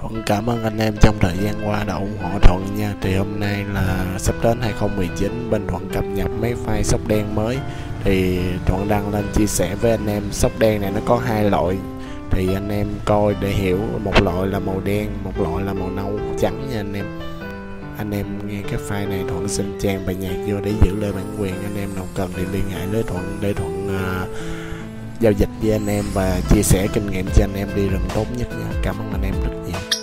Thuận cảm ơn anh em trong thời gian qua đã ủng hộ Thuận nha. Thì hôm nay là sắp đến 2019 Bên Thuận cập nhật mấy file sóc đen mới. Thì Thuận đăng lên chia sẻ với anh em Sóc đen này nó có hai loại. Thì anh em coi để hiểu Một loại là màu đen, một loại là màu nâu trắng nha anh em. Anh em nghe cái file này thuận xin trang bài nhạc vô để giữ lại bản quyền. Anh em nào cần thì liên hệ với thuận để thuận uh, giao dịch với anh em và chia sẻ kinh nghiệm cho anh em đi rừng tốt nhất nha. Cảm ơn anh em rất 点。